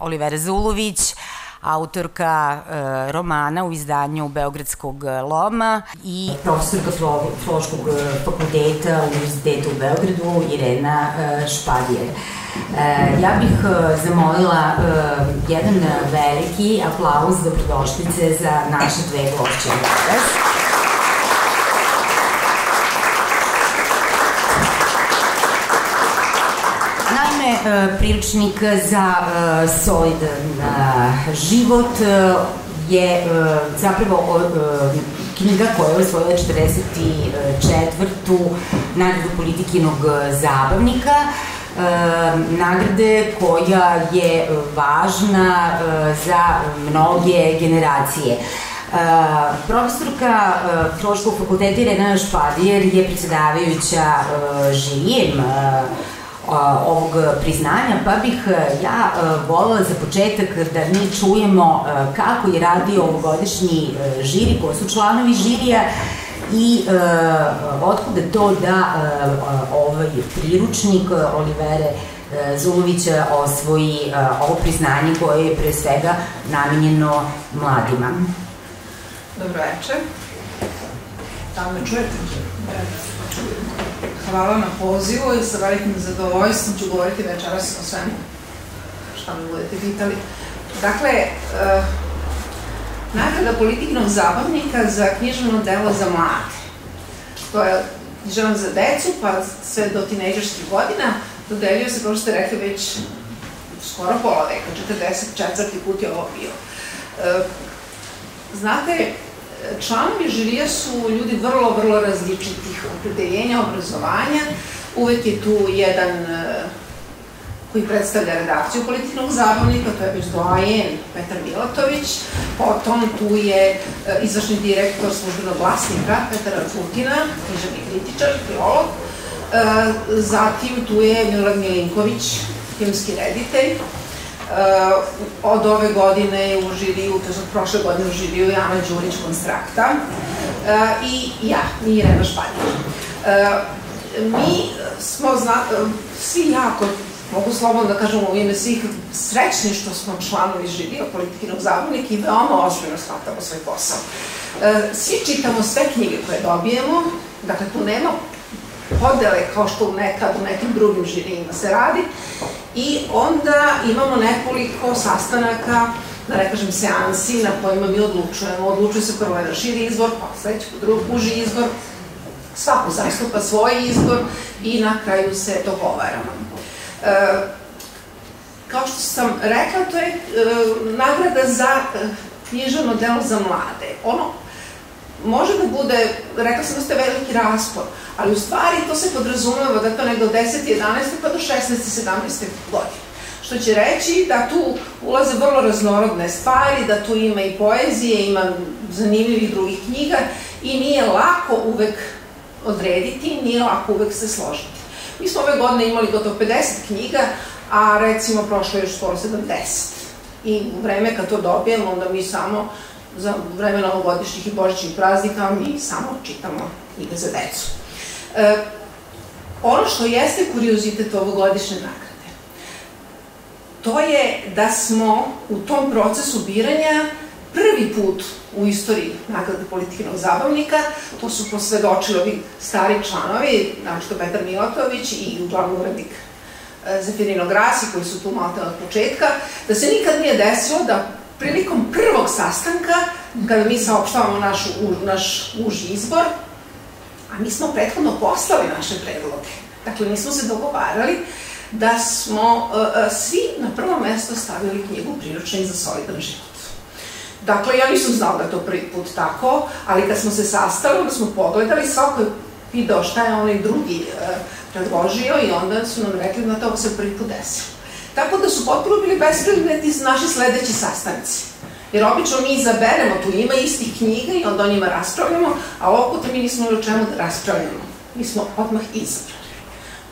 Olivera Zulović, autorka e, romana u izdanju Beogradskog loma i profesorka Filološkog e, fakulteta Univerziteta u Beogradu Irena e, Špadijer. E, ja bih e, zamolila e, jedan veliki aplauz dobrodošlice za naše dve gošće danas. E, priručnik za e, solidan e, život je zapravo knjiga koja je osvojila 44. nagradu politikinog zabavnika, nagrade koja je važna za mnoge generacije. Uh, profesorka uh, Filološkog fakulteta Irena Špadijer je predsedavajuća uh, žijem uh, ovog priznanja, pa bih e, ja e, volila za početak da mi čujemo e, kako je radio ovogodišnji žiri, ko su članovi žirija i otkuda to da ovaj priručnik Olivere Zulovića osvoji ovo priznanje koje je pre svega namenjeno mladima. Dobro večer. Da me čujete? Hvala na pozivu i sa velikim zadovoljstvom ću govoriti večeras o svemu šta mi budete pitali. Dakle, uh, nagrada politiknog zabavnika za književno delo za mlade. To je književno za decu, pa sve do tinejdžerskih godina, dodeljuje se, kao što ste rekli, već skoro pola veka, 44. put je ovo bio. Uh, znate, članovi žirija su ljudi vrlo, vrlo različitih opredeljenja, obrazovanja. Uvek je tu jedan e, koji predstavlja redakciju politiknog zabavnika, to je već doajen Petar Milatović, potom tu je e, izvršni direktor službenog glasnika Petar Arfutina, književni kritičar, filolog, e, zatim tu je Milorad Milinković, filmski reditelj, od ove godine je u žiriju, to je od prošle godine u žiriju Jana Đurić Konstrakta i ja, Irena Španija. Uh, mi smo svi jako, mogu slobodno da kažem u ime svih, srećni što smo članovi žirija politikinog zabavnika i veoma ozbiljno shvatamo svoj posao. Uh, svi čitamo sve knjige koje dobijemo, dakle tu nema podele kao što nekad u nekim drugim žirijima se radi i onda imamo nekoliko sastanaka da ne kažem seansi na kojima mi odlučujemo. Odlučuje se prvo jedan širi izbor, pa sledeći drugi uži izbor, svako zastupa svoj izbor i na kraju se dogovaramo. E, kao što sam rekla, to je e, nagrada za e, književno delo za mlade. Ono može da bude, rekla sam da ste veliki raspor, ali u stvari to se podrazumeva da to nekdo od 10. 11. pa do 16. 17. godine. Što će reći da tu ulaze vrlo raznorodne stvari, da tu ima i poezije, ima zanimljivih drugih knjiga i nije lako uvek odrediti, nije lako uvek se složiti. Mi smo ove godine imali gotovo 50 knjiga, a recimo prošlo je još skoro 70. I u vreme kad to dobijemo, onda mi samo za vreme novogodišnjih i božićnih praznika mi samo čitamo knjige za decu. E, ono što jeste kuriozitet ovogodišnje nagrade, to je da smo u tom procesu biranja prvi put u istoriji nagrade politiknog zabavnika, to su posvedočili ovi stari članovi, znači to Petar Milatović i uglavnom urednik e, Zefirino Grasi, koji su tu malte od početka, da se nikad nije desilo da prilikom prvog sastanka, kada mi saopštavamo naš, naš uži izbor, a mi smo prethodno poslali naše predloge. Dakle, mi smo se dogovarali da smo uh, uh, svi na prvo mesto stavili knjigu Priručnik za solidan život. Dakle, ja nisam znala da je to prvi put tako, ali kad smo se sastali, onda smo pogledali, svako je video šta je onaj drugi uh, predložio i onda su nam rekli da to se prvi put desilo. Tako da su potpuno bili bespredmetni naši sledeći sastanci. Jer obično mi izaberemo, tu ima istih knjiga i onda o njima raspravljamo, a ovog puta mi nismo o čemu da raspravljamo. Mi smo odmah izabrali.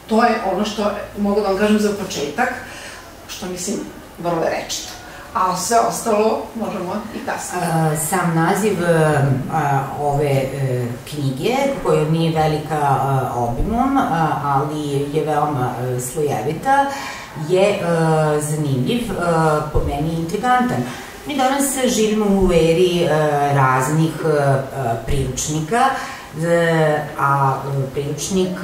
To je ono što mogu da vam kažem za početak, što mislim vrlo je rečito. A sve ostalo možemo i kasnije. Sam naziv ove e, knjige, koja nije velika obimom, ali je veoma slojevita, je zanimljiv, po meni intrigantan. Mi danas živimo u eri raznih priručnika, a priručnik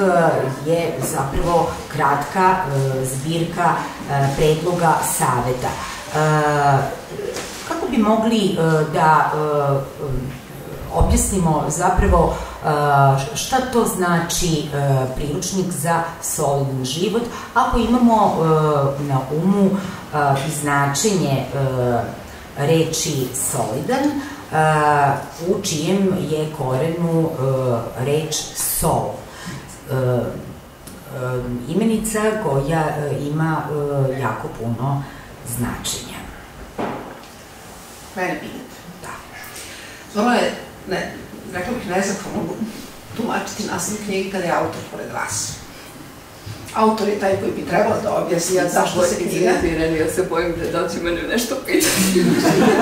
je zapravo kratka zbirka predloga saveta. Kako bi mogli da objasnimo zapravo šta to znači priručnik za solidan život ako imamo na umu značenje reči solidan u čijem je korenu reč sol imenica koja ima jako puno značenja. Mene pitate. Da. Vrlo je ne, rekla bih nezahvalno tumačiti naslov knjige kada je autor pored vas. Autor je taj koji bi trebalo da objasni ja zašto se knjiga... Ja ja se bojim da, da će mene nešto pitati.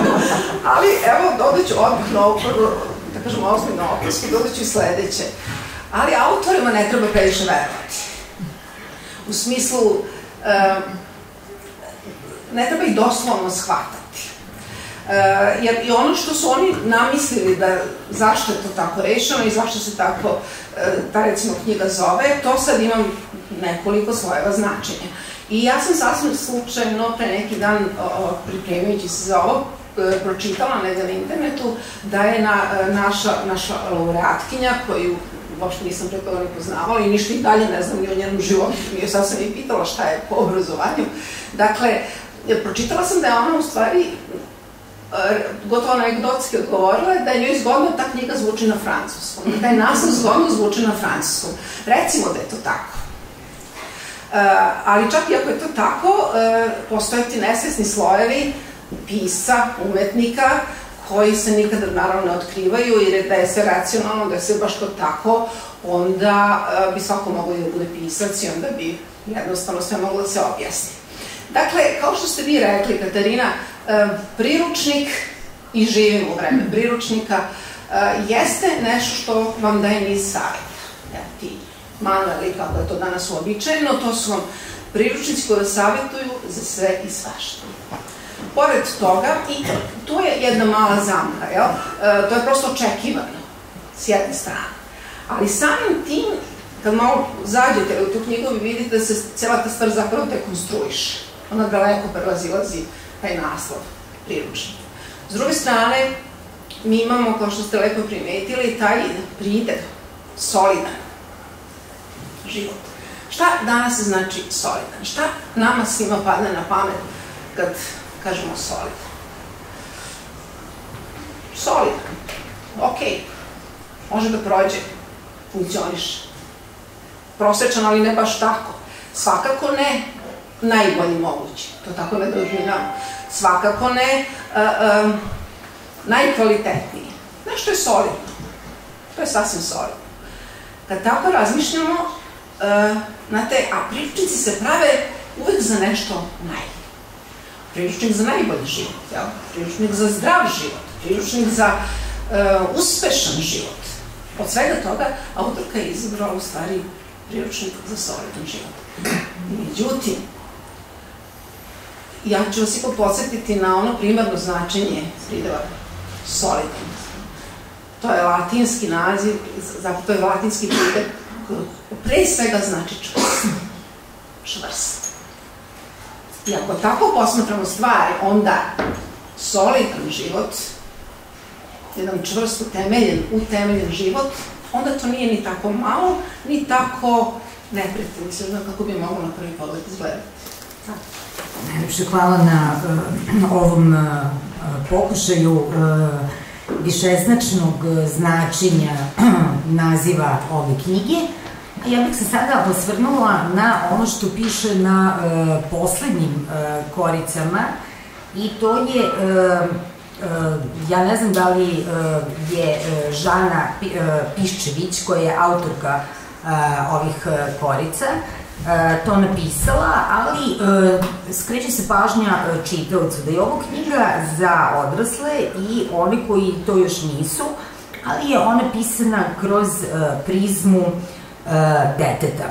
Ali evo, dodat ću odmah na prvo, da kažem, ozbiljno opasku, dodat ću i sledeće. Ali autorima ne treba previše verovati. U smislu, um, ne treba ih doslovno shvatati Uh, jer i ono što su oni namislili da zašto je to tako rešeno i zašto se tako uh, ta recimo knjiga zove, to sad imam nekoliko svojeva značenja. I ja sam sasvim slučajno pre neki dan o, pripremajući se za ovo e, pročitala negde na internetu da je na, naša, naša laureatkinja koju uopšte nisam pre toga ni poznavala i ništa i dalje ne znam ni o njenom životu, mi sad sam i pitala šta je po obrazovanju. Dakle, pročitala sam da je ona u stvari gotovo anegdotski odgovorila da je njoj zgodno ta knjiga zvuči na francuskom, da taj naslov zgodno zvuči na francuskom. Recimo da je to tako. E, ali čak i ako je to tako, e, postoje ti nesvesni slojevi pisa, umetnika, koji se nikada naravno ne otkrivaju, jer da je sve racionalno, da je sve baš to tako, onda bi svako moglo da bude pisac i onda bi jednostavno sve moglo da se objasni. Dakle, kao što ste vi rekli, Katarina, e, priručnik i živimo u vreme priručnika e, jeste nešto što vam daje niz savjeta. Ja, ti manuali, kako je to danas uobičajeno, to su vam priručnici vas savjetuju za sve i svašta. Pored toga, i tu je jedna mala zamka, jel? E, to je prosto očekivano, s jedne strane. Ali samim tim, kad malo zađete u tu knjigu, vi vidite da se cela ta stvar zapravo dekonstruiše ona daleko prevazilazi taj naslov priručnik. S druge strane, mi imamo, kao što ste lepo primetili, taj pridev, solidan život. Šta danas znači solidan? Šta nama svima padne na pamet kad kažemo solidan? Solidan. Ok. Može da prođe. Funkcioniš. Prosečan, ali ne baš tako. Svakako ne najbolji mogući. To tako ne doživljamo. Svakako ne uh, um, najkvalitetniji. Nešto je solidno. To je sasvim solidno. Kad tako razmišljamo, znate, a priručnici se prave uvek za nešto najbolje. Priručnik za najbolji život, jel? priručnik za zdrav život, priručnik za uspešan život. Od svega toga autorka je izabrala u stvari priručnik za solidan život. Međutim, ja ću vas ipak podsjetiti na ono primarno značenje prideva solidan. To je latinski naziv, zato to je latinski pridev, pre svega znači čvrst. Čvrst. I ako tako posmatramo stvari, onda solidan život, jedan čvrst utemeljen, utemeljen život, onda to nije ni tako malo, ni tako nepretencijno kako bi moglo na prvi pogled izgledati. Tako. Najlepše hvala na uh, ovom uh, pokušaju uh, višeznačnog značenja naziva ove knjige. Ja bih se sada osvrnula na ono što piše na poslednjim koricama i to je, ja ne znam da li je Žana Piščević koja je autorka ovih korica, to napisala, ali e, skreće se pažnja e, čitavcu da je ovo knjiga za odrasle i oni koji to još nisu, ali je ona pisana kroz prizmu deteta.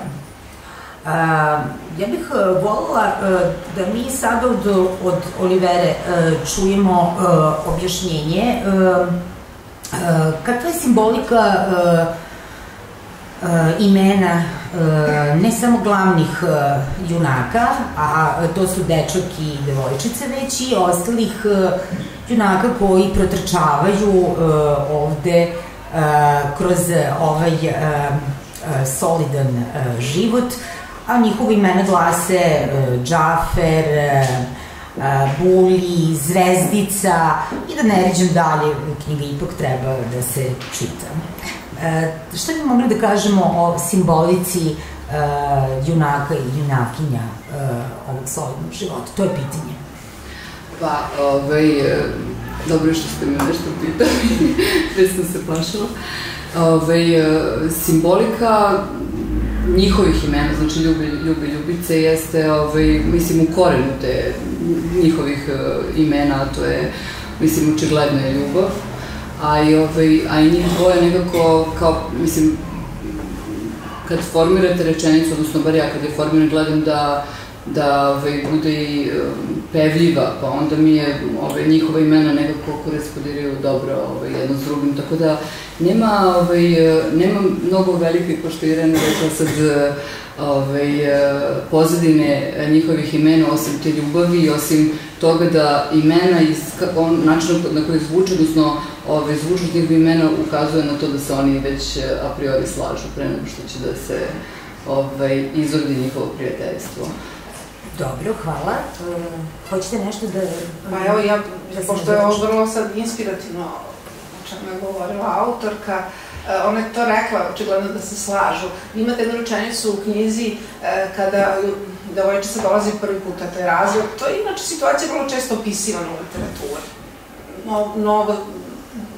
ja bih volila da mi sada od, od Olivere čujemo objašnjenje kakva je simbolika imena ne samo glavnih junaka, a to su dečak i devojčice, već i ostalih junaka koji protrčavaju ovde kroz ovaj solidan život, a njihove imena glase Džafer, Buli, Zvezdica i da ne ređem dalje, knjiga ipak treba da se čita. Šta bi mogli da kažemo o simbolici junaka i junakinja ovog solidnog života? To je pitanje. Pa, ovaj, dobro što ste me nešto pitali, već sam se plašila. Ovaj, simbolika njihovih imena, znači ljubi, ljubi, ljubice, jeste, ovaj, mislim, u korenu te njihovih uh, imena, to je, mislim, očigledno je ljubav, a i, ovaj, a i njih dvoje nekako, kao, mislim, kad formirate rečenicu, odnosno bar ja kad je formiram, gledam da da ovaj, bude i um, pevljiva, pa onda mi je ovaj, njihova imena nekako korespondiraju dobro ovaj, jedno s drugim, tako da nema, ovaj, nema mnogo velike, Irena rekla sad, ovaj, pozadine njihovih imena, osim te ljubavi, osim toga da imena iz on, načina na koji zvuče, odnosno ovaj, zvučnost njihovih imena ukazuje na to da se oni već a priori slažu pre nego što će da se ovaj, izrodi njihovo prijateljstvo. Dobro, hvala. Uh, hoćete nešto da... Pa evo, ja, da pošto je ovo vrlo sad inspirativno o čemu je govorila autorka, uh, ona je to rekla, očigledno da se slažu. Imate jednu rečenicu u knjizi uh, kada devojčica dolazi prvi put na taj razlog. To je inače situacija vrlo često opisivana u literaturi. No, novo,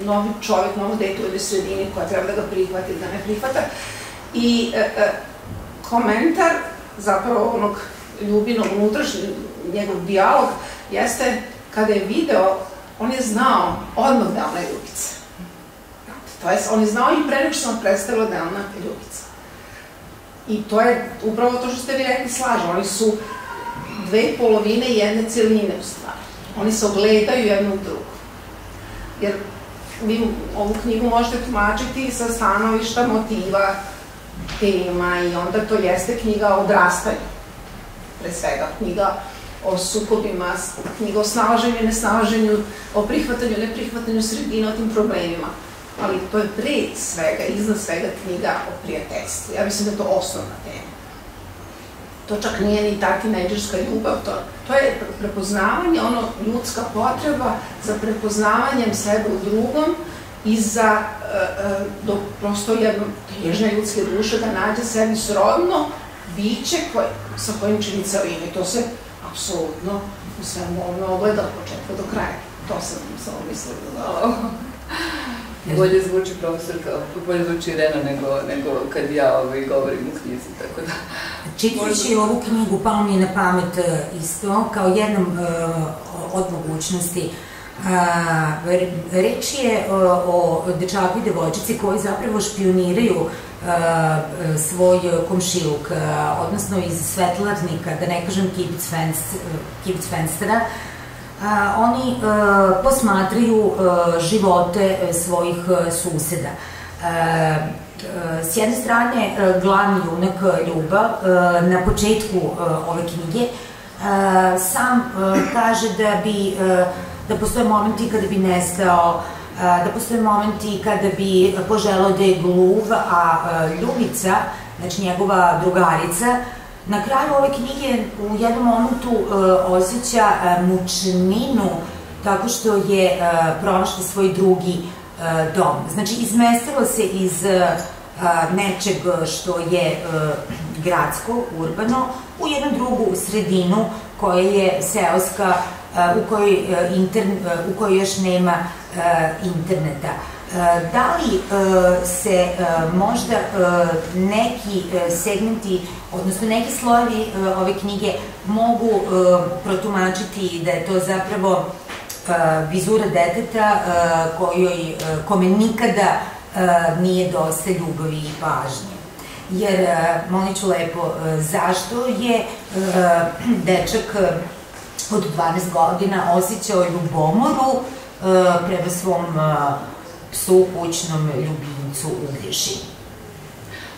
novi čovjek, novo dete u jednoj sredini koja treba da ga prihvati da ne prihvata. I e, e, komentar zapravo onog Ljubinom unutrašnji njegov dijalog jeste kada je video, on je znao odmah da ona je Ljubica. To je, on je znao i pre nego što sam predstavila da je ona Ljubica. I to je upravo to što ste vi rekli slažu. Oni su dve polovine jedne celine u stvari. Oni se ogledaju jednu u drugu. Jer vi ovu knjigu možete tumačiti sa stanovišta motiva, tema i onda to jeste knjiga o odrastanju pre svega knjiga o sukobima, knjiga o snalaženju i nesnalaženju, o prihvatanju i neprihvatanju sredina, o tim problemima. Ali to je pre svega, iznad svega knjiga o prijateljstvu. Ja mislim da je to osnovna tema. To čak nije ni ta tinejdžerska ljubav, to, to je prepoznavanje, ono ljudska potreba za prepoznavanjem sebe u drugom i za uh, uh, do prosto jedno težne ljudske duše da nađe sebi srodno biće koje, sa kojim čini celinu to se apsolutno u svemu ovome ogleda od početka do kraja. To sam samo mislila da... Bolje zvuči profesorka, bolje zvuči Irena nego, nego kad ja ovaj, govorim u knjizi, tako da... Čitajući ovu knjigu, pao mi je na pamet e, isto, kao jednom uh, od mogućnosti. A, reč je o, o dečaku i devojčici koji zapravo špioniraju svoj komšiluk, odnosno iz Svetlarnika, da ne kažem Kibic Fenstera, oni posmatraju živote svojih suseda. S jedne strane, glavni junak Ljuba na početku ove knjige sam kaže da bi da postoje momenti kada bi nestao da postoje momenti kada bi poželao da je gluv, a Ljubica, znači njegova drugarica, na kraju ove knjige u jednom momentu osjeća mučninu tako što je pronašla svoj drugi dom. Znači, izmestilo se iz nečeg što je gradsko, urbano, u jednu drugu sredinu koja je seoska, u kojoj, intern, u kojoj još nema interneta. Da li se možda neki segmenti, odnosno neki slojevi ove knjige mogu protumačiti da je to zapravo vizura deteta kojoj, kome nikada nije dosta ljubavi i pažnje. jer molit ću lepo, zašto je dečak od 12 godina osjećao ljubomoru prema svom psu, kućnom ljubimcu Uglješi?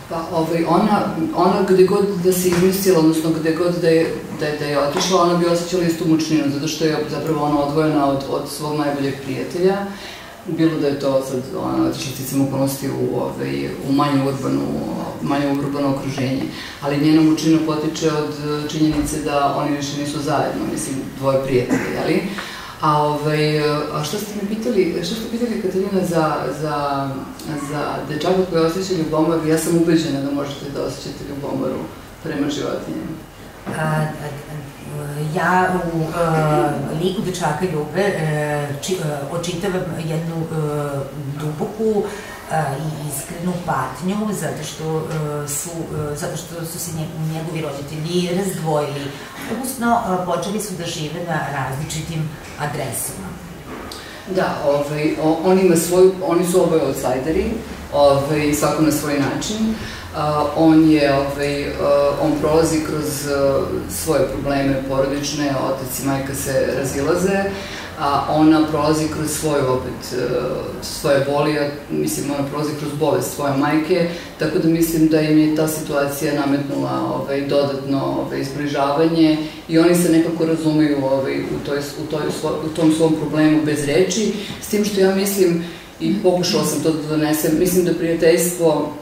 Pa ovaj, ona, ona gde god da se izmislila, odnosno gde god da je, da je, da je otišla, ona bi osjećala istu mučninu, zato što je zapravo ona odvojena od, od svog najboljeg prijatelja. Bilo da je to sad, ona otišla sticam okolnosti u, ovaj, u manje urbanu, manje urbano okruženje. Ali njena mučnina potiče od činjenice da oni više nisu zajedno, mislim, dvoje prijatelji, jeli? A, ovaj, a što ste me pitali, što ste pitali Katarina za, za, za dečaka koji osjeća ljubomoru, ja sam ubeđena da možete da osjećate ljubomoru prema životinjama. A, ja u uh, liku dečaka Ljube uh, či, uh, očitavam jednu uh, duboku i iskrenu patnju zato što uh, su uh, zato što su se njegovi roditelji razdvojili odnosno uh, počeli su da žive na različitim adresama Da, ovaj, on ima svoju, oni su oboje outsideri, ovaj, svako na svoj način. Uh, on je, ovaj, uh, on prolazi kroz uh, svoje probleme porodične, otac i majka se razilaze, a ona prolazi kroz svoje opet, e, svoje boli, mislim ona prolazi kroz bolest svoje majke, tako da mislim da im je ta situacija nametnula ovaj, dodatno ovaj, izbližavanje i oni se nekako razumeju ovaj, u, toj, u, toj, u tom svom problemu bez reči, s tim što ja mislim, i pokušala sam to da donesem, mislim da prijateljstvo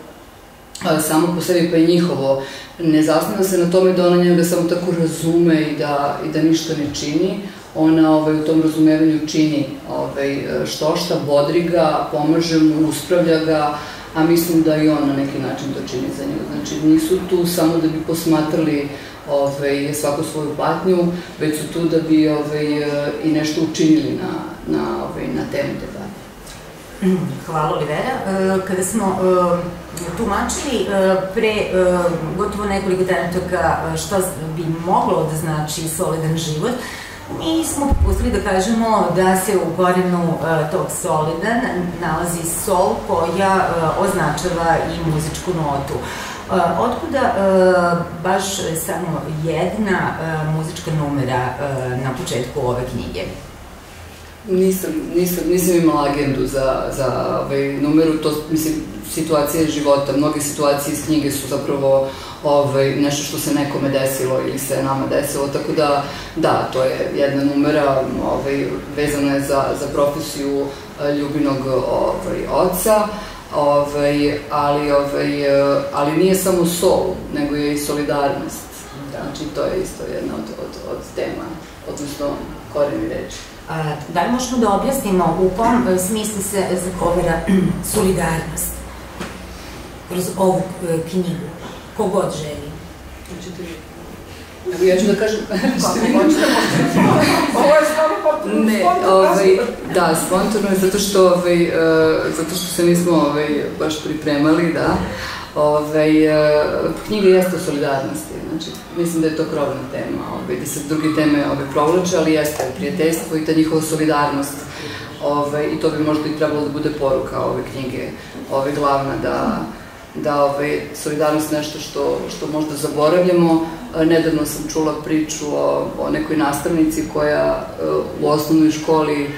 samo po sebi pa i njihovo ne zasniva se na tome da ona njega samo tako razume i da, i da ništa ne čini, ona ovaj, u tom razumevanju čini ovaj, što šta, bodri ga, pomaže mu, uspravlja ga, a mislim da i on na neki način to čini za nju. Znači, nisu tu samo da bi posmatrali ovaj, svaku svoju patnju, već su tu da bi ovaj, i nešto učinili na, na, ovaj, na temu te patnje. Hvala Olivera. E, kada smo e, tumačili e, pre gotovo nekoliko dana toga šta bi moglo da znači solidan život, Mi smo propustili da kažemo da se u korenu uh, tog solidan nalazi sol koja uh, označava i muzičku notu. Uh, otkuda uh, baš samo jedna uh, muzička numera uh, na početku ove knjige? Nisam, nisam, nisam imala agendu za, za ovaj numeru, to, mislim, situacije života, mnoge situacije iz knjige su zapravo ovaj, nešto što se nekome desilo ili se nama desilo, tako da, da, to je jedna numera, ovaj, vezana je za, za profesiju eh, ljubinog ovaj, oca, ovaj, ali, ovaj, eh, ali nije samo sol, nego je i solidarnost. Znači, to je isto jedna od, od, od tema, odnosno koreni reči. A, da li možemo da objasnimo u kom e, smislu se zagovara solidarnost kroz ovu knjigu? Kogod želi. Evo ja ću da kažem... Ovo je stvarno potpuno ne, ovaj, Da, spontano je zato što, ovaj, uh, zato što se nismo ovaj, baš pripremali, da. Ovaj, uh, knjiga jeste o solidarnosti, znači mislim da je to krovna tema, ovaj, da se druge teme ovaj, provlače, ali jeste prijateljstvo i ta njihova solidarnost. Ovaj, I to bi možda i trebalo da bude poruka ove knjige, ove glavna, da, da ovaj, solidarnost nešto što, što možda zaboravljamo. Nedavno sam čula priču o, o nekoj nastavnici koja u osnovnoj školi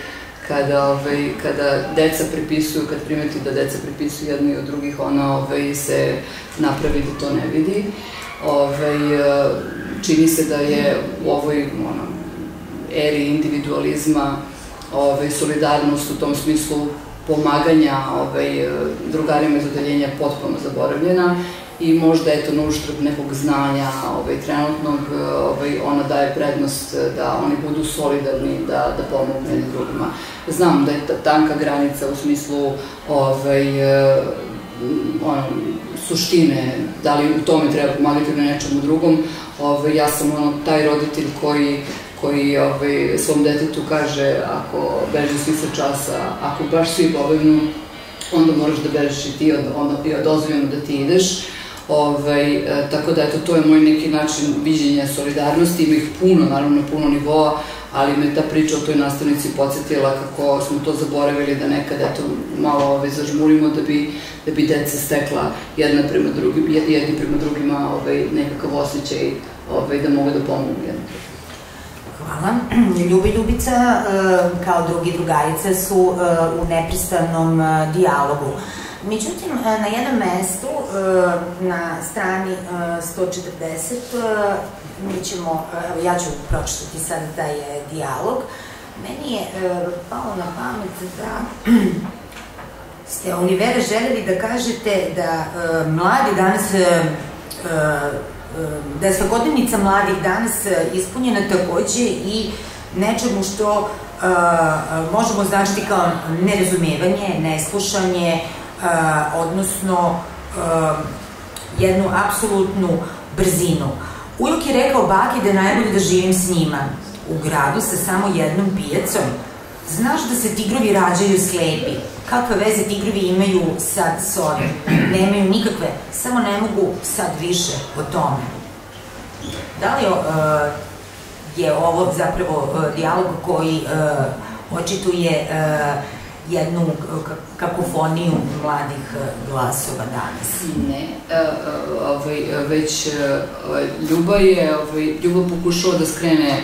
kada, ovaj, kada deca prepisuju, kad primeti da deca prepisuju jedni od drugih, ona ovaj, se napravi da to ne vidi. Ovaj, čini se da je u ovoj ono, eri individualizma ovaj, solidarnost u tom smislu pomaganja ovaj, drugarima iz odeljenja potpuno zaboravljena i možda eto na uštrb nekog znanja ovaj, trenutnog, ovaj, ona daje prednost da oni budu solidarni, da, da pomognu jednim drugima. Znam da je ta tanka granica u smislu ono, suštine, da li u tome treba pomagati ili nečemu drugom, ja sam ono, taj roditelj koji koji ovaj, svom detetu kaže ako beže svi sa časa, ako baš svi pobegnu, onda moraš da bežeš i ti, onda je dozvoljeno da ti ideš. Ovaj, e, tako da, eto, to je moj neki način viđenja solidarnosti, ima ih puno, naravno, puno nivoa, ali me ta priča o toj nastavnici podsjetila kako smo to zaboravili da nekad eto malo ove, zažmurimo da bi, da bi deca stekla jedna prema drugim, jedni prema drugima ovaj, nekakav osjećaj ovaj, da mogu da pomogu jedno Hvala. Ljubi Ljubica e, kao drugi drugarice su e, u nepristavnom e, dijalogu. Međutim, na jednom mestu, na strani 140, mi ćemo, ja ću pročitati sad taj dijalog, meni je palo na pamet da ste Olivera želeli da kažete da mladi danas da je svakodnevnica mladih danas e, ispunjena takođe i nečemu što uh, možemo značiti kao nerazumevanje, neslušanje, uh, odnosno jednu apsolutnu brzinu. Ujok je rekao baki da je najbolje da živim s njima. U gradu sa samo jednom pijacom. Znaš da se tigrovi rađaju slepi. Kakve veze tigrovi imaju sad s ovim? Nemaju nikakve, samo ne mogu sad više o tome. Da li uh, je ovo zapravo uh, dijalog koji uh, očituje jednu kakofoniju mladih glasova danas? Ne, ovaj, već Ljuba je, ovaj, Ljuba pokušao da skrene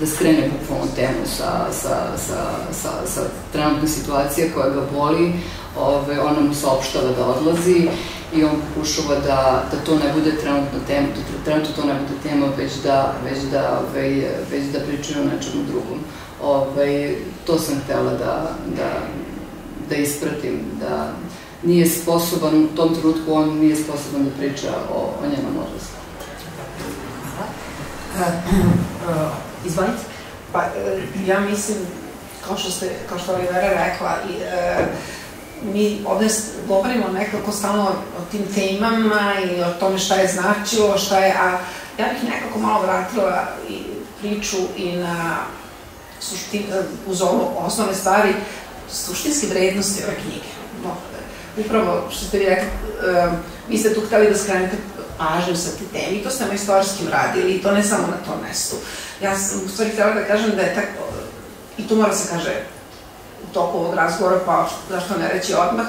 da skrene bukvalno temu sa, sa, sa, sa, sa trenutne situacije koja ga boli, ove, ona mu saopštava da odlazi i on pokušava da, da to ne bude trenutno tema, da trenutno to ne bude tema, već da, već da, ove, već da pričaju o nečemu drugom. Ove, to sam htela da, da, da ispratim, da nije sposoban, u tom trenutku on nije sposoban da priča o, o njenom odlasku. Hvala. Izvolite. Pa, e, ja mislim, kao što, ste, kao što Olivera rekla, i, e, mi ovde govorimo nekako stalno o tim temama i o tome šta je značilo, šta je, a ja bih nekako malo vratila i priču i na suštin, uz ovo osnovne stvari, suštinske vrednosti ove knjige. No, upravo što ste vi rekli, vi ste tu hteli da skrenete pažnju sa te temi i to ste na istorijskim radili i to ne samo na tom mestu. Ja sam u stvari htela da kažem da je tako, i to mora se kaže u toku ovog razgovora, pa zašto ne reći odmah,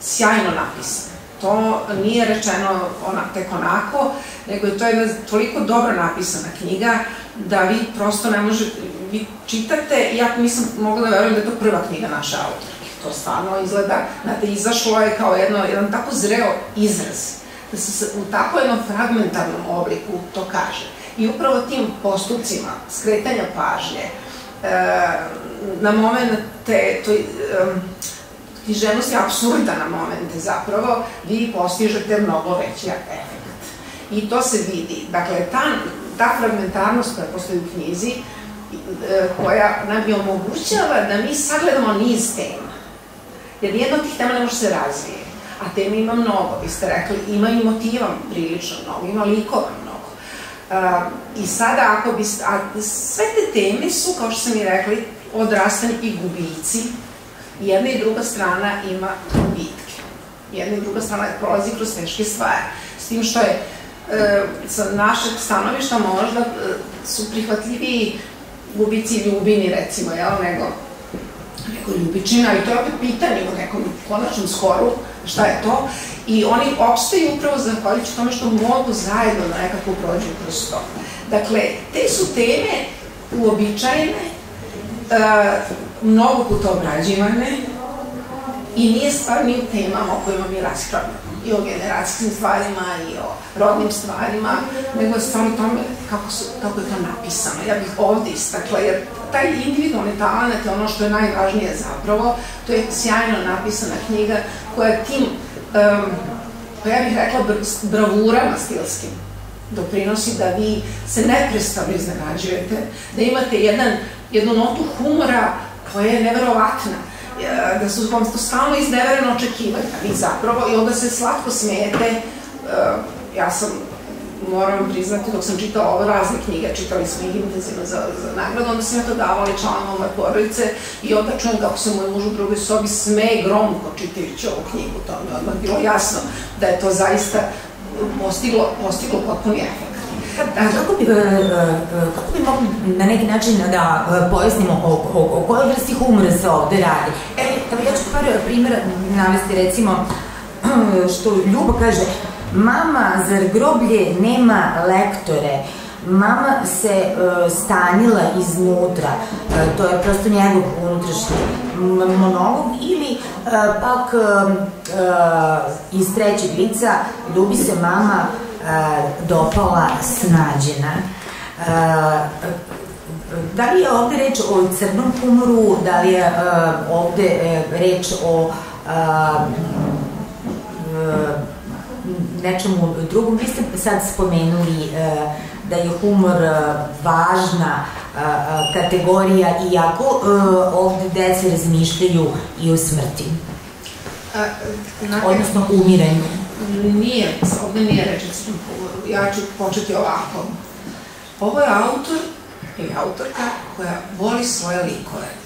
sjajno napisano. To nije rečeno ona, tek onako, nego je to jedna toliko dobro napisana knjiga da vi prosto ne možete, vi čitate, ja nisam mogla da verujem da je to prva knjiga naše autorke. To stvarno izgleda, znate, izašlo je kao jedno, jedan tako zreo izraz, da se u tako jednom fragmentarnom obliku to kaže. I upravo tim postupcima skretanja pažnje, e, na momente, to, um, književnost je absurda na momente zapravo, vi postižete mnogo veći efekt. I to se vidi. Dakle, ta, ta fragmentarnost koja postoji u knjizi, e, koja nam bi omogućava da mi sagledamo niz tema. Jer jedna od tih tema ne može se razvije. A tema ima mnogo, vi ste rekli, ima i motiva prilično mnogo, ima likova mnogo. I sada ako bi, a sve te teme su, kao što sam i rekli, odrastanje i gubici. Jedna i druga strana ima gubitke. Jedna i druga strana prolazi kroz teške stvari. S tim što je e, sa našeg stanovišta možda e, su prihvatljiviji gubici ljubini, recimo, jel, nego neko ljubičina i to je opet pitanje u nekom konačnom skoru šta je to i oni opstaju upravo zahvaljujući tome što mogu zajedno da nekako prođu kroz to. Dakle, te su teme uobičajene uh, mnogo puta obrađivane i nije stvar ni u temama o kojima mi raspravljamo i o generacijskim stvarima i o rodnim stvarima, nego je stvarno tome kako, su, kako je to napisano. Ja bih ovde istakla, jer taj individualni talent je ono što je najvažnije zapravo, to je sjajno napisana knjiga koja tim, koja ja bih rekla bravurama stilskim, doprinosi da vi se neprestano iznenađujete, da imate jedan jednu notu humora koja je neverovatna, e, da su vam to stalno iznevereno očekivanja, vi zapravo, i onda se slatko smijete, e, ja sam moram priznati, dok sam čitala ove razne knjige, čitali smo ih intenzivno za, za nagradu, onda sam ja to davala i članom moje porodice i onda čujem kako se moj muž u drugoj sobi sme gromko čitajući ovu knjigu, to mi odmah bilo jasno da je to zaista postiglo, postiglo potpuni efekt. Kako bi, kako bi mogli na neki način da pojasnimo o, o, o kojoj vrsti humora se ovde radi? Evo, ja ću par primjera navesti, recimo, što Ljuba kaže, mama, zar groblje nema lektore? Mama se uh, stanila iznutra, uh, to je prosto njegov unutrašnji monolog, ili uh, pak iz trećeg lica ljubi se mama dopala snađena. Da li je ovde reč o crnom humoru, da li je ovde reč o nečemu drugom. Vi ste sad spomenuli da je humor važna kategorija, iako ovde dece razmišljaju i o smrti. A, Odnosno umiranju. Nije, ovde nije reč o crnom humoru. Ja ću početi ovako. Ovo je autor ili autorka koja voli svoje likove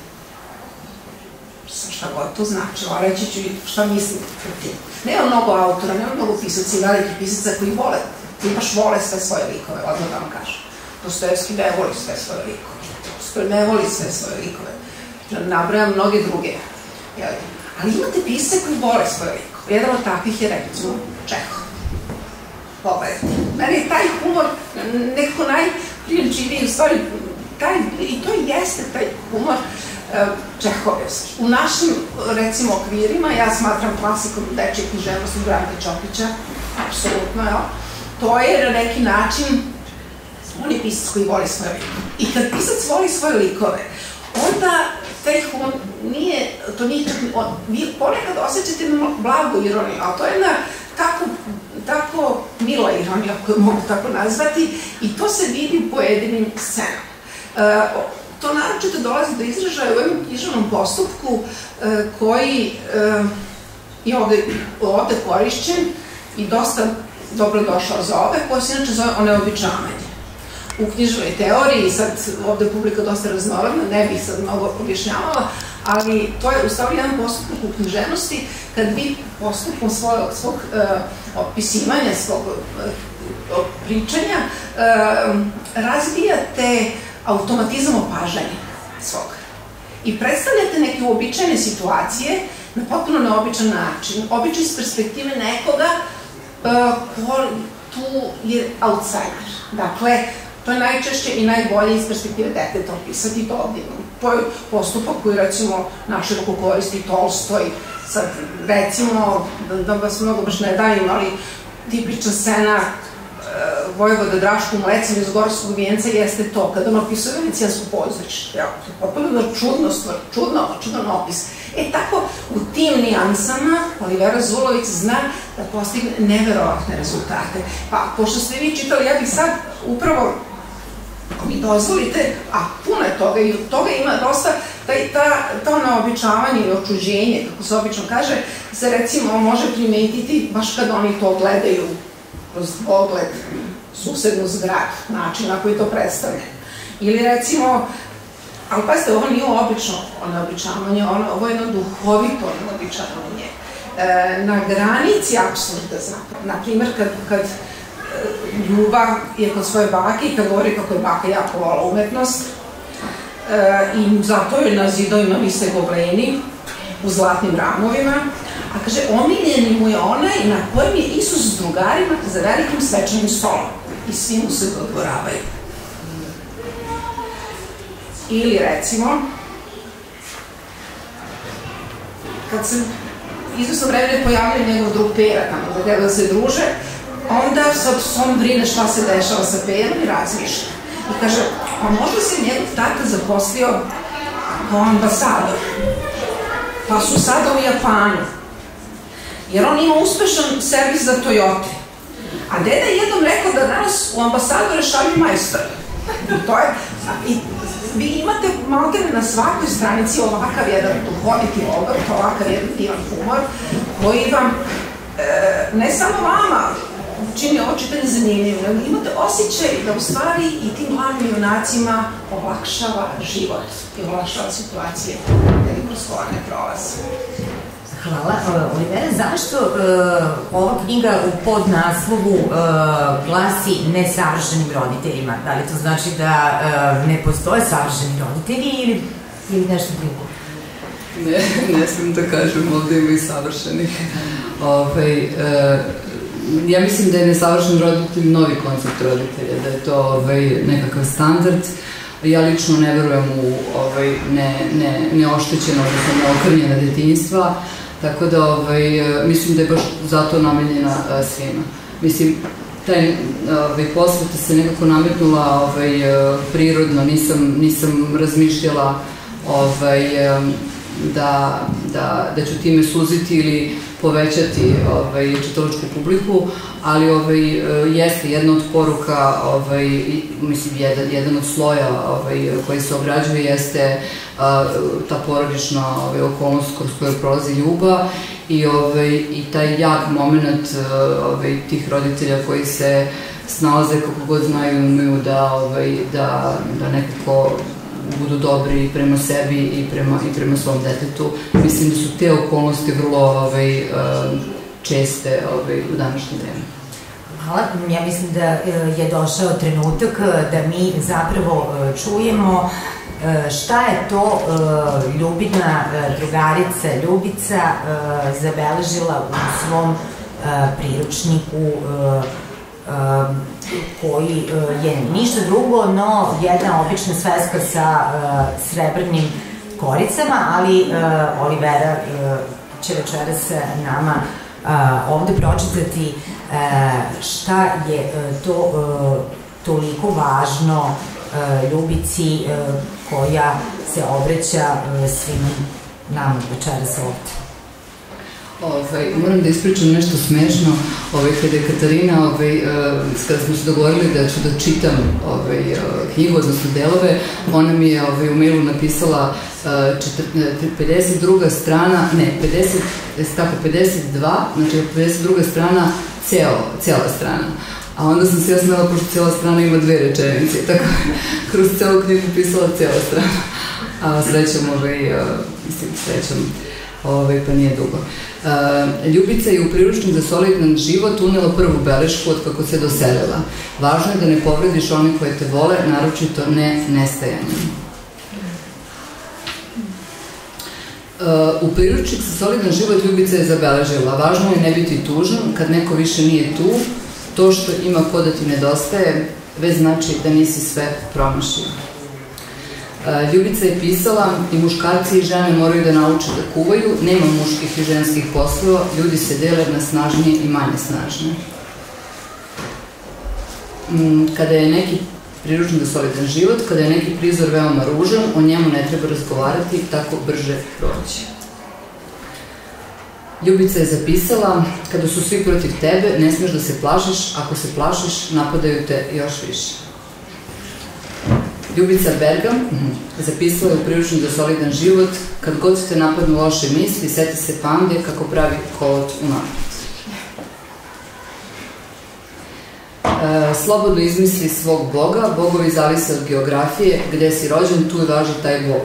šta god to znači, a reći ću šta mislim o tim. Nema mnogo autora, nema mnogo pisaca i velikih pisaca koji vole, koji baš vole sve svoje likove, odmah da vam kažem. Dostojevski ne voli sve svoje likove, Tolstoj ne voli sve svoje likove. Nabrajam mnoge druge. Ali imate pisce koji vole svoje likove. Jedan od takvih je, recimo, Čehov. Pogledajte. Meni je taj humor nekako najprijemčiviji, u stvari, taj, i to jeste taj humor Čehovevski. U našim, recimo, okvirima, ja smatram klasikom dečje književnosti Branka Čopića, apsolutno, jo. To je na neki način, on je pisac koji voli svoje likove. I kad pisac voli svoje likove, onda taj humor nije, to nije čak, on, vi ponekad osjećate jednu blagu ironiju, a to je jedna tako, tako mila ironija, koju mogu tako nazvati, i to se vidi u pojedinim scenama. Uh, to naročito dolazi do izražaja u jednom književnom postupku e, koji e, je ovde, ovde korišćen i dosta dobro došao za ove, koja se inače zove oneobičavanje. U književnoj teoriji, sad ovde publika dosta raznorodna, ne bih sad mnogo objašnjavala, ali to je u stvari jedan postupak u književnosti kad vi postupom svojeg, svog uh, opisivanja, svog uh, pričanja uh, razvijate automatizam opažanja svog. I predstavljate neke uobičajene situacije na potpuno neobičan način, obično iz perspektive nekoga uh, ko tu je outsider. Dakle, to je najčešće i najbolje iz perspektive deteta opisati to ovdje. To je postupak koji recimo naširoko koristi Tolstoj, sad recimo, da, da vas mnogo baš ne daju, ali tipična scena Vojvoda Draškom lecem iz Gorskog vijenca jeste to, kada on opisuje venecijansko pozorište. Ja, potpuno čudno stvar, čudno, čudan opis. E tako, u tim nijansama Olivera Zulović zna da postigne neverovatne rezultate. Pa, pošto ste vi čitali, ja bih sad upravo ako mi dozvolite, a puno je toga i toga ima dosta, taj, ta, to naobičavanje i očuđenje, kako se obično kaže, se recimo može primetiti baš kad oni to gledaju kroz pogled susednu zgradu, način na koji to predstavlja. Ili recimo, ali pazite, ovo nije obično neobičavanje, ono, ovo je jedno duhovito neobičavanje. E, na granici apsurda zapravo. Naprimer, kad, kad e, Ljuba je kod svoje bake i kad govori kako je baka jako vola umetnost e, i zato je na zidovima vise gobleni u zlatnim ramovima kaže, omiljeni mu je onaj na kojem je Isus s drugarima za velikim svečanim stolom. I svi mu se dodvoravaju. Ili recimo, kad se izvesno vremena pojavlja njegov drug Pera tamo da treba da se druže, onda sad on brine šta se dešava sa Perom i razmišlja. I kaže, pa možda se njegov tata zaposlio kao ambasador. Pa su sada u Japanu jer on ima uspešan servis za Toyota. A deda je jednom rekao da danas u ambasadore šalju majstor. To je, i vi imate maltene na svakoj stranici ovakav jedan duhoviti obrt, ovakav jedan divan humor, koji vam, e, ne samo vama, čini ovo čitanje zanimljivo, nego imate osjećaj da u stvari i tim glavnim junacima olakšava život i olakšava situacije da im kroz prolaze. Hvala. Uh, Olivera, zašto uh, ova knjiga u podnaslovu uh, glasi nesavršenim roditeljima? Da li to znači da uh, ne postoje savršeni roditelji ili, nešto drugo? Ne, ne smijem da kažem, ovde ima i savršenih. Ovaj, uh, ja mislim da je nesavršen roditelj novi koncept roditelja, da je to ovaj, nekakav standard. Ja lično ne verujem u ovaj, ne, ne, neokrnjena detinjstva, tako da ovaj, mislim da je baš zato namenjena svima. Mislim, taj ovaj, posveta se nekako nametnula ovaj, prirodno, nisam, nisam razmišljala ovaj, da, da, da ću time suziti ili povećati ovaj, čitalačku publiku, ali ovaj, jeste jedna od poruka, ovaj, mislim, jedan, jedan od sloja ovaj, koji se obrađuje jeste ta porodična ovaj, okolnost kroz koju prolazi ljuba i, ovaj, i taj jak moment ovaj, tih roditelja koji se snalaze kako god znaju umeju da, ovaj, da, da nekako budu dobri prema sebi i prema, i prema svom detetu. Mislim da su te okolnosti vrlo ovaj, eh, česte ovaj, u današnje vreme. Hvala. Ja mislim da eh, je došao trenutak eh, da mi zapravo čujemo šta je to Ljubina drugarica Ljubica zabeležila u svom priručniku koji e, je ništa drugo, no jedna obična sveska sa e, srebrnim koricama, ali e, Olivera će večeras nama ovde pročitati šta je to toliko važno Ljubici koja se obraća svim nama večeras ovde. Ovaj, moram da ispričam nešto smešno. Ovaj, kada je Katarina, ovaj, uh, kada smo se dogovorili da ću da čitam ovaj, uh, knjigu, odnosno delove, ona mi je ovaj, u mailu napisala uh, četir, 52. strana, ne, 50, tako, 52, znači 52. strana, ceo, cela strana. A onda sam se ja smela, pošto cijela strana ima dve rečenice, tako kroz celu knjigu pisala cijela strana. A srećom, ovaj, uh, mislim, srećom, ovaj, pa nije dugo. Uh, Ljubica je u priručnik za solidan život unela prvu belešku od kako se doselila. Važno je da ne povrediš one koje te vole, naročito ne nestajanjem. Uh, u priručnik za solidan život Ljubica je zabeležila. Važno je ne biti tužan kad neko više nije tu. To što ima ko da ti nedostaje, već znači da nisi sve promašio. Ljubica je pisala i muškarci i žene moraju da nauče da kuvaju, nema muških i ženskih poslova, ljudi se dele na snažnije i manje snažne. Mm, kada je neki priručnik za solidan život, kada je neki prizor veoma ružan, o njemu ne treba razgovarati, tako brže proći. Ljubica je zapisala, kada su svi protiv tebe, ne smeš da se plašiš, ako se plašiš, napadaju te još više. Ljubica Bergam zapisala je u priručnik za solidan život, kad god te napadnu loše misli, seti se pande kako pravi kolot u napad. E, slobodno izmisli svog boga, bogovi zavise od geografije, gde si rođen, tu važi taj bog.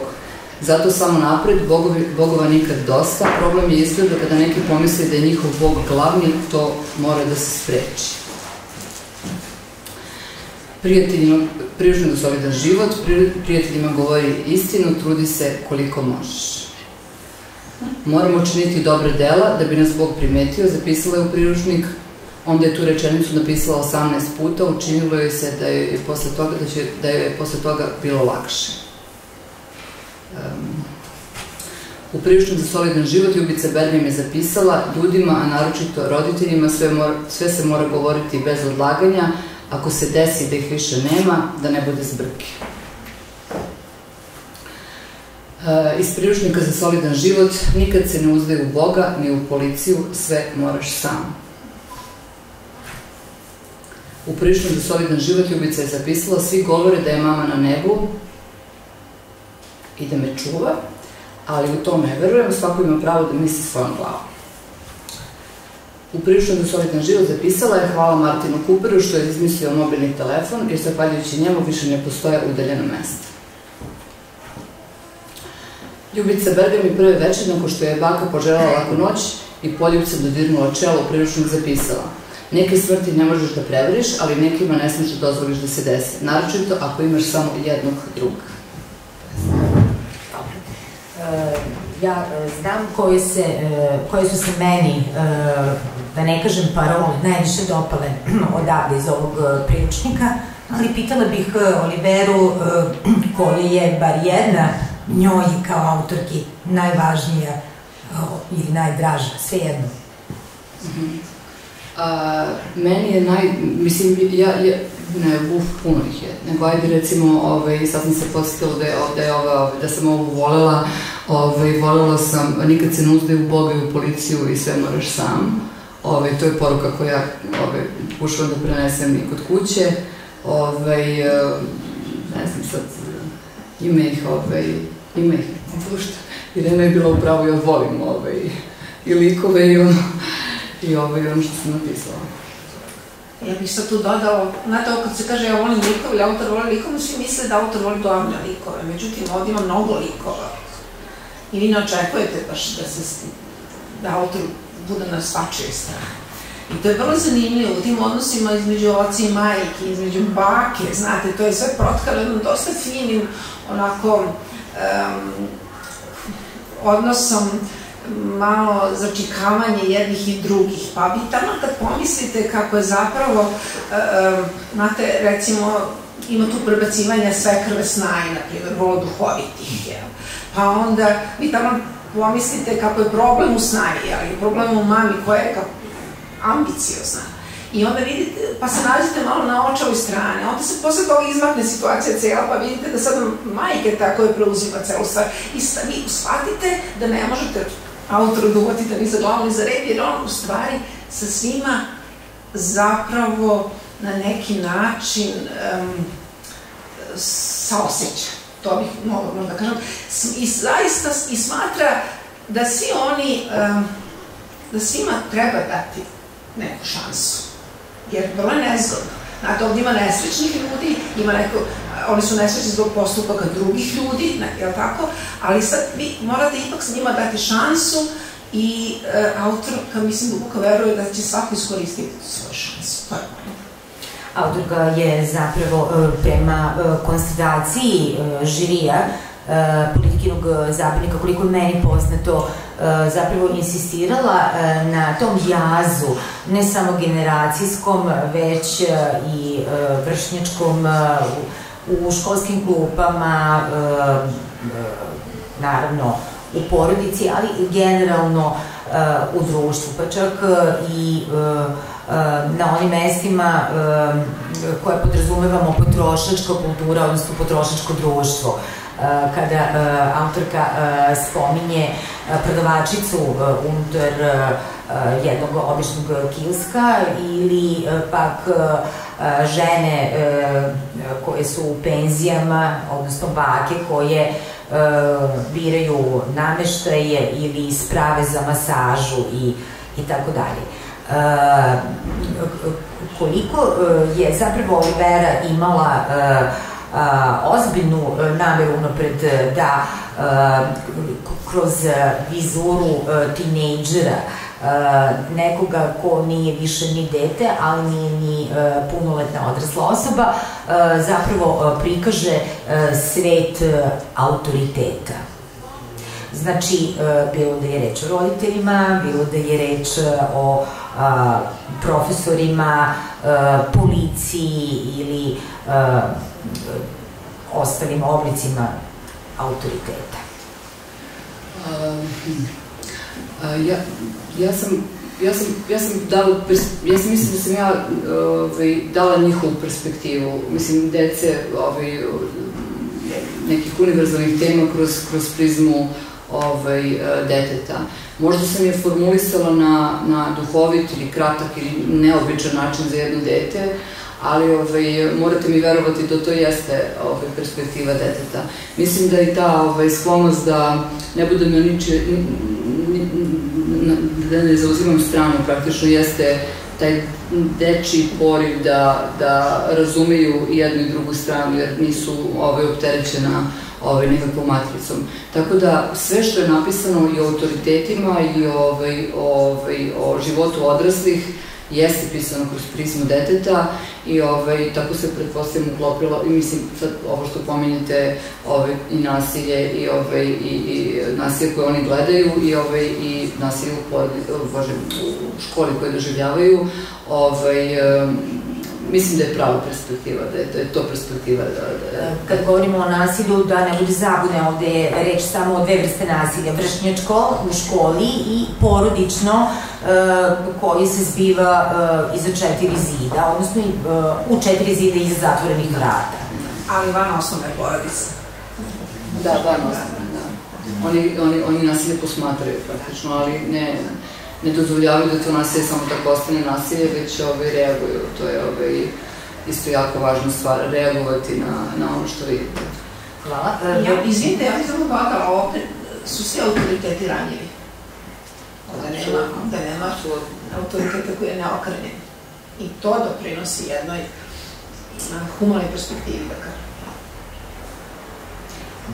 Zato samo napred, bogovi, bogova nikad dosta, problem je izgleda kada neki pomisli da je njihov bog glavni, to mora da se spreči prijateljima, da solidan život, prijateljima govori istinu, trudi se koliko možeš. Moramo činiti dobre dela da bi nas Bog primetio, zapisala je u priručnik, onda je tu rečenicu napisala 18 puta, učinilo je se da je posle toga, da, će, da je posle toga bilo lakše. Um, u priručnik za solidan život Ljubica Bernim je zapisala ljudima, a naročito roditeljima, sve, mora, sve se mora govoriti bez odlaganja, ako se desi da ih više nema, da ne bude zbrke. E, iz priručnika za solidan život nikad se ne uzde u Boga ni u policiju, sve moraš sam. U priručniku za solidan život Ljubica je zapisala svi govore da je mama na nebu i da me čuva, ali u to ne verujem, svako ima pravo da misli svojom glavom. U priručnom solidan život zapisala je hvala Martinu Kuperu što je izmislio mobilni telefon jer zahvaljujući njemu više ne postoje udaljena mesta. Ljubica Berger mi prve večer, nakon što je baka poželjala laku noć i poljubcem dodirnula čelo, priručnog zapisala. Neke smrti ne možeš da preveriš, ali nekima ne smiješ da dozvoliš da se desi. Naročito ako imaš samo jednog druga. E, ja e, znam koje, se, e, su se meni, da ne kažem parole, najviše dopale odavde iz ovog priručnika, ali pitala bih Oliveru koja je bar jedna njoj kao autorki najvažnija ili najdraža, svejedno. Mm -hmm. A, meni je naj, mislim, ja, ja ne, uf, puno ih je, nego ajde recimo, ovaj, sad sam se posetila da je, da je ova, ovaj, da sam ovu volela, ovaj, volela sam, nikad se ne uzdaju u Boga i u policiju i sve moraš sam, ovaj, to je poruka koja ovaj, pušavam da prenesem i kod kuće, ovaj, ne znam sad, ima ih, ovaj, ima ih, pušta, Irena je bila u pravu, ja volim ovaj, i likove i ono, i ovaj, ono što sam napisala. Ja bih sad tu dodao, znate, ovo kad se kaže ja volim likove ili autor voli likove, svi misle da autor voli glavne likove, međutim, ovdje ima mnogo likova. I vi ne očekujete baš da se, da autor bude na svačoj strani. I to je vrlo zanimljivo u tim odnosima između oci i majke, između bake, znate, to je sve protkalo jednom dosta finim, onako, um, odnosom malo začikavanje jednih i drugih. Pa vi tamo kad pomislite kako je zapravo, uh, znate, recimo, ima tu prebacivanja sve krve snaje, na primjer, vrlo duhovitih, jel? Pa onda vi tamo pomislite kako je problem u snaji, ali problem u mami koja je ambiciozna. I onda vidite, pa se nađete malo na očavoj strani, onda se posle toga izmakne situacija cela, pa vidite da sad majke tako je preuzima celu stvar. I vi shvatite da ne možete autoru da ni za glavu ni za rep, jer on u stvari sa svima zapravo na neki način um, saoseća. To bih mogla da kažem. I zaista i smatra da svi oni, da svima treba dati neku šansu. Jer vrlo je nezgodno. Znate, ovdje ima nesrećnih ljudi, ima neko, oni su nesrećni zbog postupaka drugih ljudi, ne, jel tako? Ali sad vi morate ipak s njima dati šansu i e, autorka, mislim, duboko veruje da će svako iskoristiti svoju šansu. To je Autorka je zapravo e, prema e, konstataciji e, žirija politikinog zapadnika, koliko je meni poznato, zapravo insistirala na tom jazu, ne samo generacijskom, već i vršnjačkom u školskim klupama, naravno u porodici, ali generalno u društvu, pa čak i na onim mestima koje podrazumevamo potrošačka kultura, odnosno potrošačko društvo kada autorka spominje prodavačicu unutar jednog običnog kioska ili pak žene koje su u penzijama, odnosno bake koje biraju nameštaje ili sprave za masažu i, i tako dalje. Koliko je zapravo Olivera imala ozbiljnu nameru unapred da kroz vizuru tinejdžera nekoga ko nije više ni dete, ali nije ni punoletna odrasla osoba, zapravo prikaže svet autoriteta. Znači, bilo da je reč o roditeljima, bilo da je reč o profesorima, policiji ili ostalim oblicima autoriteta. ja, ja sam ja sam, ja sam dala, ja sam mislim da sam ja ovaj, dala njihovu perspektivu, mislim, dece ovaj, nekih univerzalnih tema kroz, kroz prizmu ovaj, deteta. Možda sam je formulisala na, na duhovit ili kratak ili neobičan način za jedno dete, ali ovaj, morate mi verovati da to jeste ovaj, perspektiva deteta. Mislim da i ta ovaj, sklonost da ne budem na niče, da ne zauzimam stranu, praktično jeste taj deči poriv da, da razumeju jednu i drugu stranu, jer nisu ovaj, opterećena ovaj, nekakvom matricom. Tako da sve što je napisano i o autoritetima i ovaj, ovaj, o životu odraslih, jeste pisano kroz prizmu deteta i ovaj, tako se pretpostavljam uklopilo i mislim sad ovo što pominjete ovaj, i nasilje i, ovaj, i, i nasilje koje oni gledaju i, ovaj, i nasilje u, bože, u školi koje doživljavaju ovaj, mislim da je prava perspektiva, da je, da je to perspektiva. Da, da, Kad govorimo o nasilju, da ne bude zabune, ovde je reč samo o dve vrste nasilja, vršnjačko u školi i porodično e, koji se zbiva e, iza četiri zida, odnosno e, u četiri zida iza zatvorenih vrata. Ali van osnovne porodice. Da, van osnovne, da. Oni, oni, oni nasilje posmatraju praktično, ali ne, ne dozvoljavaju da to nasilje samo tako ostane nasilje, već ovaj, reaguju. To je ovaj, isto jako važna stvar, reagovati na, na ono što vidite. Hvala. Ja, izvinite, ja bih samo gledala, ovde su svi autoriteti ranjivi. Ovde nema, ovde nema autoriteta koji je neokrenjen. I to doprinosi jednoj humanoj perspektivi, da kažem.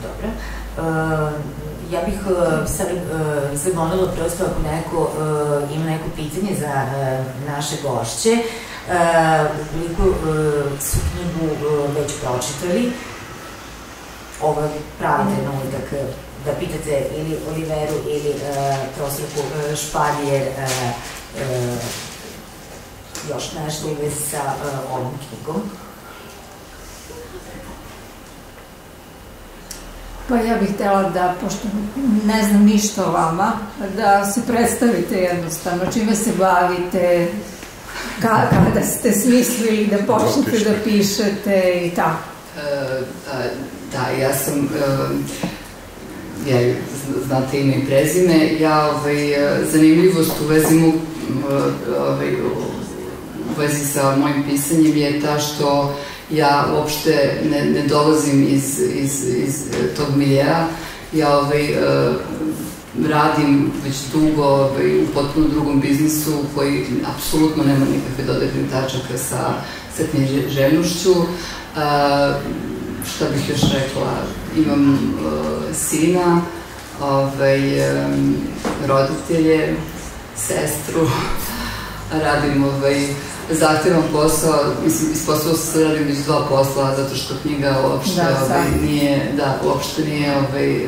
Dobro. Uh, ja bih uh, sad uh, prosto ako neko uh, ima neko pitanje za naše gošće. Uh, uh, su knjigu već pročitali, ovo je pravi trenutak da pitate ili Oliveru ili uh, uh, još nešto u vezi sa ovom knjigom. Pa ja bih htela da, pošto ne znam ništa o vama, da se predstavite jednostavno, čime se bavite, ka, kada ste smislili da počnete da pišete i tako. E, da, ja sam, e, ja, znate ime i prezime, ja ovaj, zanimljivost u vezi mu, ovaj, u vezi sa mojim pisanjem je ta što ja uopšte ne, ne dolazim iz, iz, iz tog miljeja. Ja ovaj, uh, radim već dugo ovaj, u potpuno drugom biznisu koji apsolutno nema nikakve dodatne tačaka sa, sa knježevnošću. Uh, šta bih još rekla? Imam uh, sina, ovaj, um, roditelje, sestru, radim ovaj, zahtevan posao, mislim, ispostavilo se da radim već dva posla, zato što knjiga uopšte da, ovaj, nije, da, uopšte nije ovaj,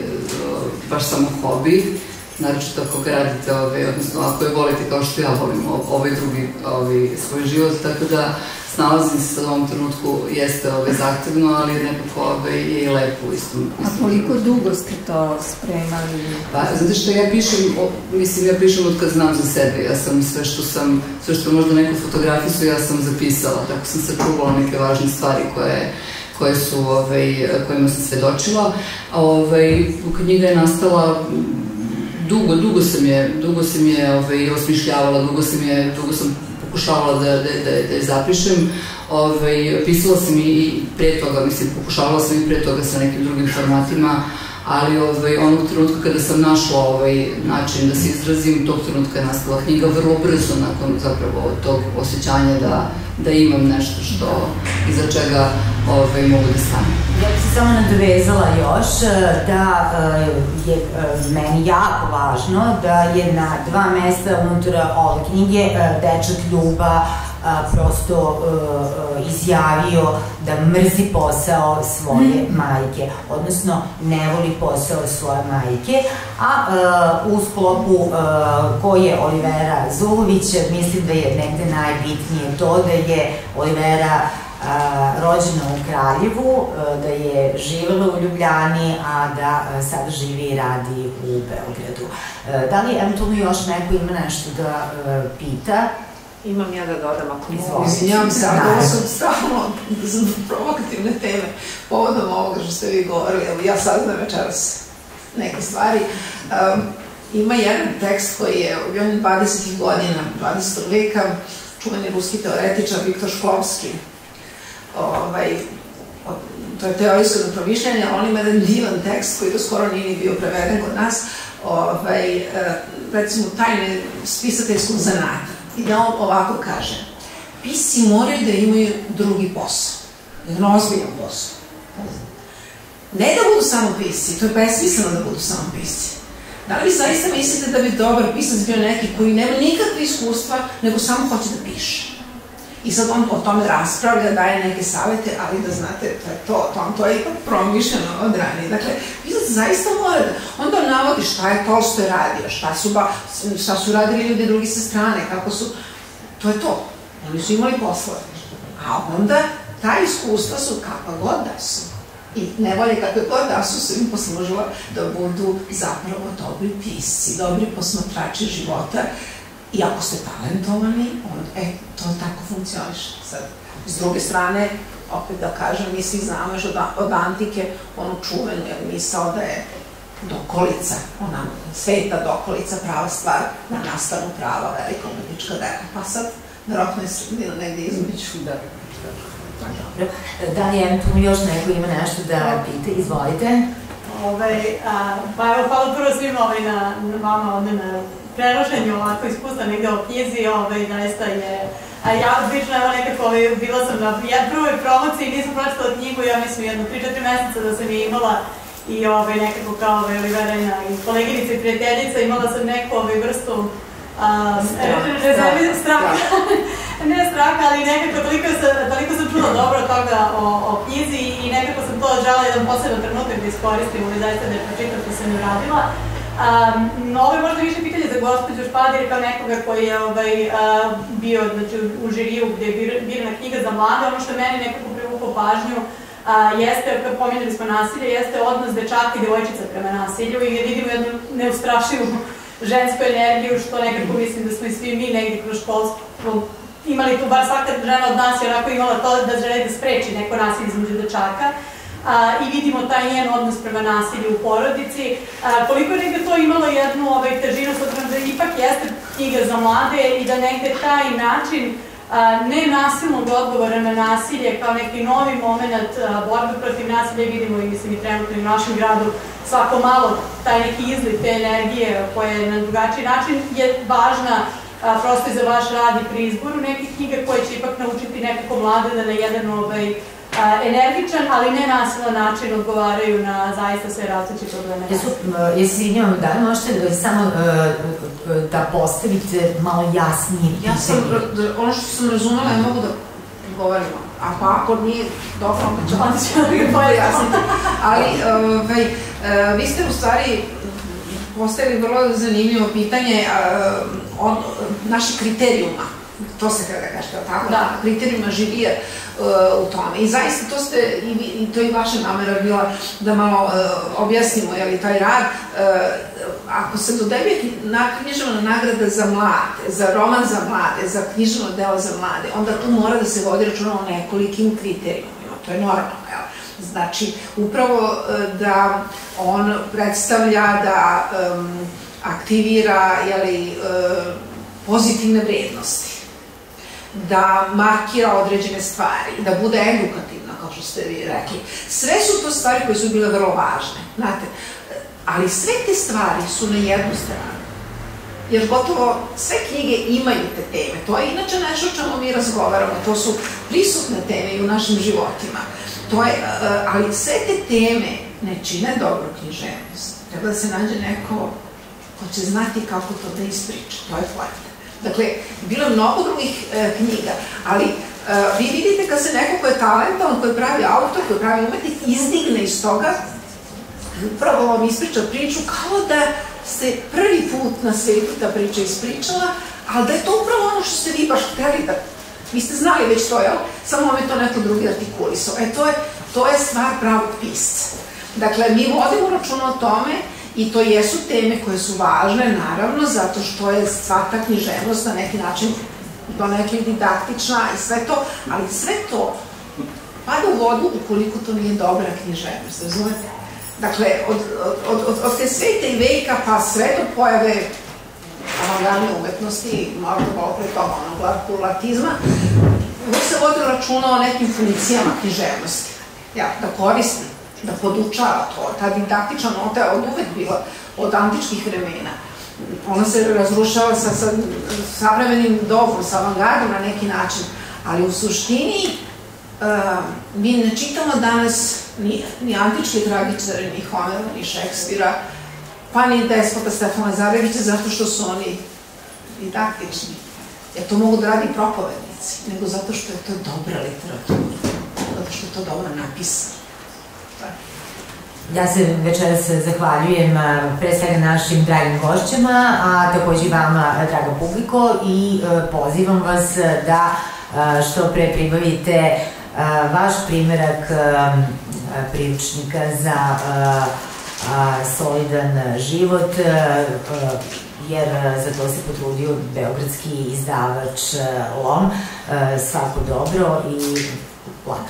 baš samo hobi, naročito ako ga radite, ovaj, odnosno ako je volite kao što ja volim ovaj drugi ovaj, svoj život, tako da snalazim se u ovom trenutku, jeste ovaj, zahtevno, ali nekako ovaj, je i lepo u istom. A koliko dugo ste to spremali? Pa, znate što ja pišem, o, mislim, ja pišem od kad znam za sebe, ja sam sve što sam, sve što možda neku fotografiju ja sam zapisala, tako sam sačuvala neke važne stvari koje koje su, ovaj, kojima sam svedočila. Ovaj, knjiga je nastala dugo, dugo sam je, dugo sam je ovaj, osmišljavala, dugo sam je, dugo sam pokušavala da, da, da, da zapišem. Ovaj, pisala sam i pre toga, mislim, pokušavala sam i pre toga sa nekim drugim formatima, ali ovaj, onog trenutka kada sam našla ovaj način da se izrazim, tog trenutka je nastala knjiga vrlo brzo nakon zapravo tog osjećanja da, da imam nešto što, iza čega ovaj, mogu da stanem. Ja bih se samo nadovezala još e, da e, je e, meni jako važno da je na dva mesta unutra ove knjige dečak Ljuba a, prosto a, izjavio da mrzi posao svoje mm. majke, odnosno ne voli posao svoje majke, a, a u sklopu a, ko je Olivera Zulović, mislim da je negde najbitnije to da je Olivera a, rođena u Kraljevu, a, da je živela u Ljubljani, a da a, sada živi i radi u Beogradu. Da li eventualno još neko ima nešto da pita? Imam ja da dodam ako mogu. Izvinjam se, ali ovo su stvarno provokativne teme. Povodom ovoga što ste vi govorili, evo ja saznam večeras neke stvari. Um, ima jedan tekst koji je objavljen 20. godina 20. veka, čuveni ruski teoretičar Viktor Šklovski. Ovaj, to je teorijsko dopromišljanje, on ima jedan divan tekst koji do skoro nije ni bio preveden kod nas, ovaj, recimo tajne spisateljskog zanata I da on ovako kaže, pisci moraju da imaju drugi posao, jedan ozbiljan posao. Ne da budu samo pisci, to je besmisleno da budu samo pisci. Da li vi zaista mislite da bi dobar pisac bio neki koji nema nikakve iskustva, nego samo hoće da piše? I sad on o tome raspravlja, daje neke savete, ali da znate, to je to, to, to je ipak promišljeno od ranije. Dakle, pisac zaista mora da, onda on navodi šta je Tolstoj radio, šta su, ba, šta su radili ljudi drugi sa strane, kako su, to je to. Oni su imali poslove. A onda ta iskustva su kakva god da su. I nevolje kakve god da su su im poslužila da budu zapravo dobri pisci, dobri posmatrači života I ako ste talentovani, onda, e, to tako funkcioniše. Sad, s druge strane, opet da kažem, mi svi znamo još od, od antike onu čuvenu jer misao da je dokolica, ona sveta dokolica, prava stvar, na nastanu prava velika umetnička dela. Pa sad, verovatno je sredina negde između. Da. Dobro. Da li je tu još neko ima nešto da pita? Izvolite. Ove, ovaj, a, pa evo, hvala prvo svima ovaj na, na vama ovde na prenošenju ovako iskustva negde o knjizi, ovaj, zaista je A ja obično, evo nekako, ovaj, bila sam na ja, prvoj promociji, nisam pročitala knjigu, ja mislim jedno 3-4 meseca da sam je imala i ovaj, nekako kao ovaj, Oliverena i koleginica i prijateljica, imala sam neku ovaj, vrstu um, rezervi, strah, ne straha, ali nekako toliko sam, toliko sam čula dobro toga o, o knjizi i nekako sam to žela jedan poseban trenutak da iskoristim, ali zaista da je pročitam što sam uradila. Um, ovo je možda više pitanje za gospođu Špadir kao nekoga koji je ovaj, uh, bio znači, u žiriju gde je birana knjiga za mlade. Ono što meni nekako privuklo pažnju uh, jeste, kad pominjali smo nasilje, jeste odnos dečaka i devojčica prema nasilju i gde vidimo jednu neustrašivu žensku energiju, što nekako mislim da smo i svi mi negdje kroz školstvo imali tu, bar svaka žena od nas je onako imala to da žele da spreči neko nasilje između dečaka a, i vidimo taj njen odnos prema nasilju u porodici. Koliko je negde to imalo jednu ovaj, težinu, s obzirom da ipak jeste knjiga za mlade i da negde taj način nenasilnog odgovora na nasilje kao neki novi moment borbe protiv nasilja vidimo i mislim i trenutno i u našem gradu svako malo taj neki izliv te energije koja je na drugačiji način je važna a, prosto i za vaš rad i pri izboru nekih knjiga koje će ipak naučiti nekako mlade da na jedan ovaj, energičan, ali ne nasilan način odgovaraju na zaista sve različite probleme. Jesu, jesi izvinjavam, da li možete da samo uh, da postavite malo jasnije Ja sam, ono što sam razumela, ja mogu da govorim, a pa ako nije dobro, onda ću onda ću pojasniti. Ali, ovaj, vi ste u stvari postavili vrlo zanimljivo pitanje od naših kriterijuma to se kada kažete, tako? Da. Kriterijuma živija uh, u tome. I zaista to ste, i, i to i vaša namera bila da malo uh, objasnimo, jeli, taj rad. Uh, ako se dodeljuje na književna nagrada za mlade, za roman za mlade, za književno delo za mlade, onda tu mora da se vodi računa o nekolikim kriterijumima. To je normalno, jel? Znači, upravo da on predstavlja, da um, aktivira, jeli, pozitivne vrednosti da markira određene stvari, da bude edukativna, kao što ste vi rekli. Sve su to stvari koje su bile vrlo važne, znate. Ali sve te stvari su na jednu stranu. Jer gotovo sve knjige imaju te teme. To je inače nešto o čemu mi razgovaramo. To su prisutne teme i u našim životima. To je, eh, ali sve te teme ne čine dobru književnost. Treba da se nađe neko ko će znati kako to da ispriča. To je poeta. Dakle, bilo je mnogo drugih e, knjiga, ali e, vi vidite kad se neko ko je talentovan, koji pravi autor, koji pravi umetnik, izdigne iz toga, upravo vam ispriča priču kao da se prvi put na svetu ta priča ispričala, ali da je to upravo ono što ste vi baš hteli da Vi ste znali već to, jel? Samo vam je to neko drugi artikulisao. E, to je, to je stvar pravog pisca. Dakle, mi vodimo računa o tome I to jesu teme koje su važne, naravno, zato što je svaka književnost na neki način donekli didaktična i sve to, ali sve to pada u vodu ukoliko to nije dobra književnost, razumete? Dakle, od, od, od, od te svete i veka pa sve do pojave avangardne umetnosti, možda malo pre toga onog latizma, uvijek se vodi računa o nekim funkcijama književnosti. Ja, da koristim da podučava to. Ta didaktična nota je od uvek bila od antičkih vremena. ona se razrušava sa, sa savremenim dobom, sa avangardom na neki način, ali u suštini uh, mi ne čitamo danas ni, ni antičke tragičare, ni Homera, ni Šekspira, pa ni despota Stefana Zarevića, zato što su oni didaktični. Jer to mogu da radi propovednici, nego zato što je to dobra literatura, zato što je to dobro napisano. Ja se večeras zahvaljujem pre svega našim dragim gošćama, a takođe i vama, draga publiko, i e, pozivam vas da što pre pribavite vaš primerak priručnika za solidan život, jer za to se potrudio beogradski izdavač LOM. Svako dobro i lako